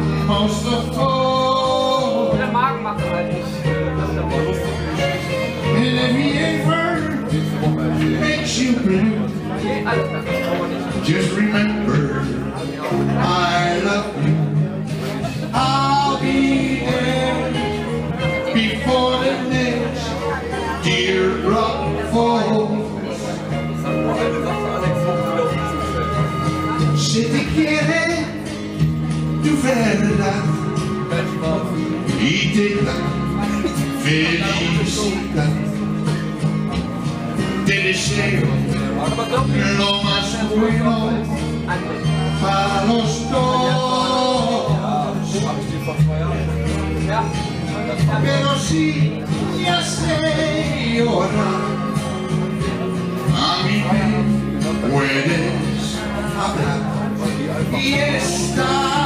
Magen. most of all. Der Magen macht halt nicht. he ever makes you blue, just remember I love you. I'll be there before the next teardrop falls. Tu verdad y te da felicidad. Te deseo lo más bueno para los dos. Pero si ya sé llorar, a mí me puedes hablar y estaré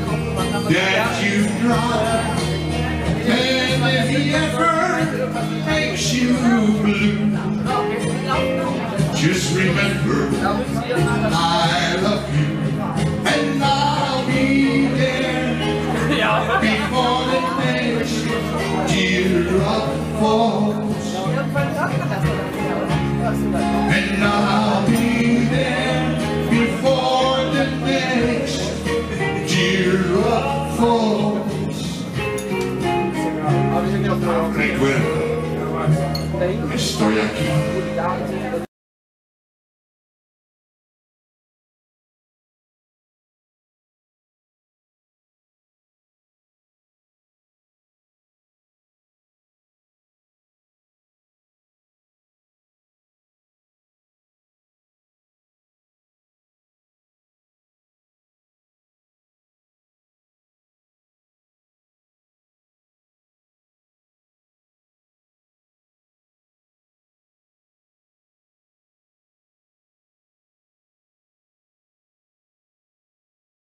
Ever makes you blue. Just remember, I love you, and I'll be there before the next teardrop falls. And I'll be there before the next teardrop falls. Estou aqui.